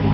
mi?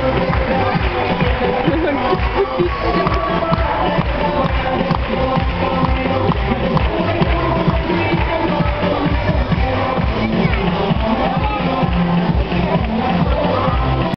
Thank you.